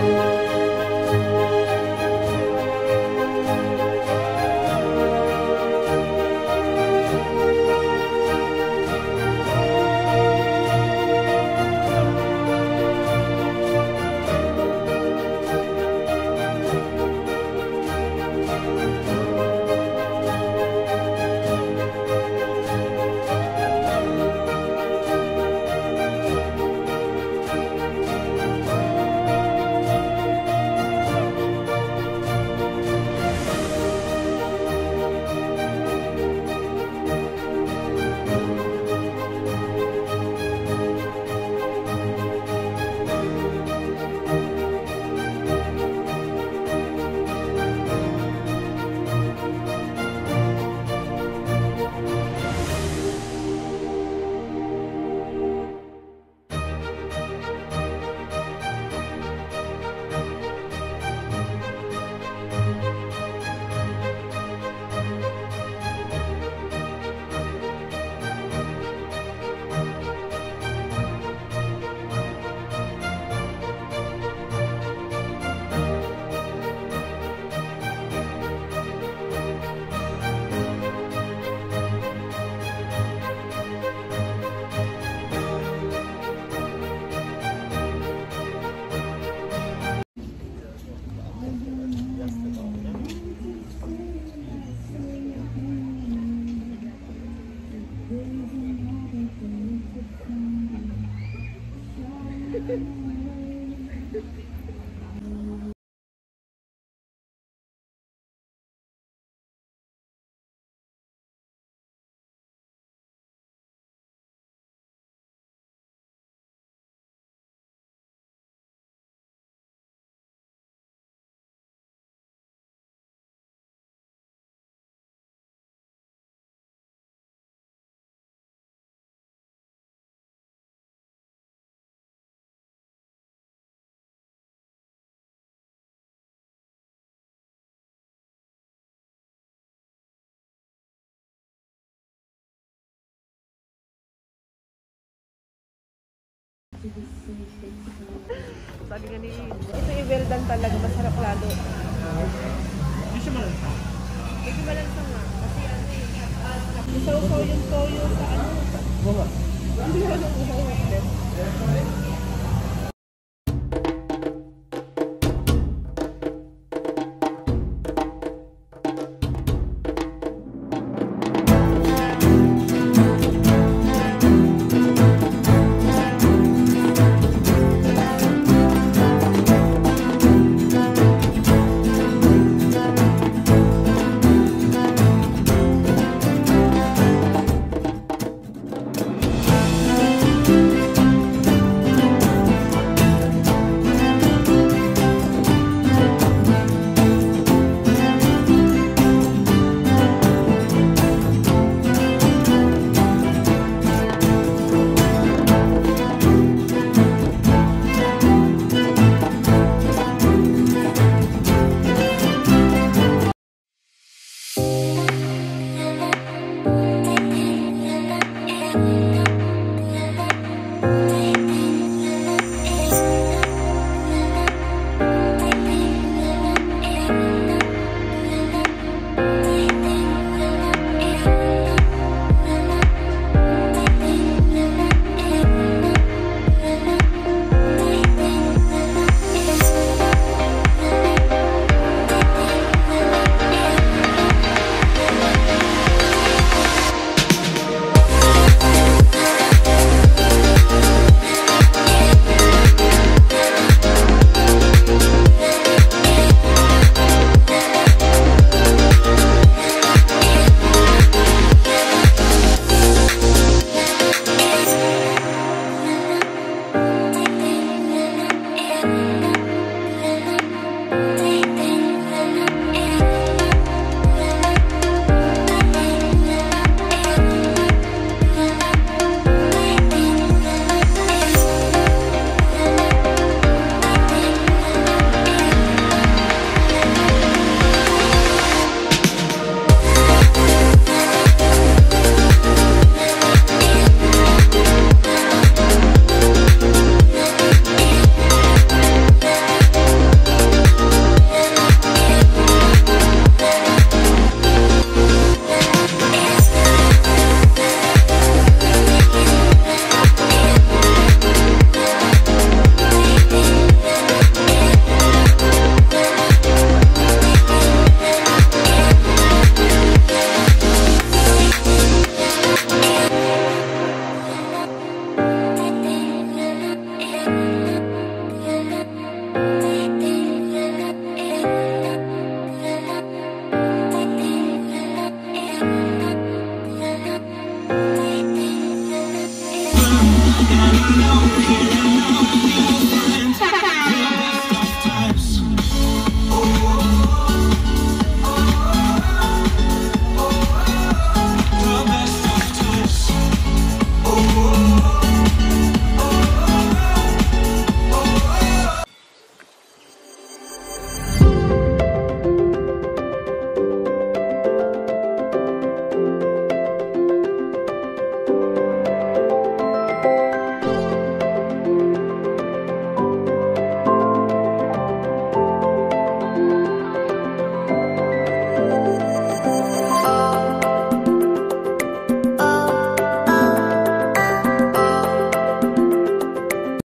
Bye. Sabi nga ni, ito yung well done talaga, masarap lalo. Medyo malansa nga. Kasi ano eh, isaw-saw yung toyo sa ano. Hindi ko No, no, no.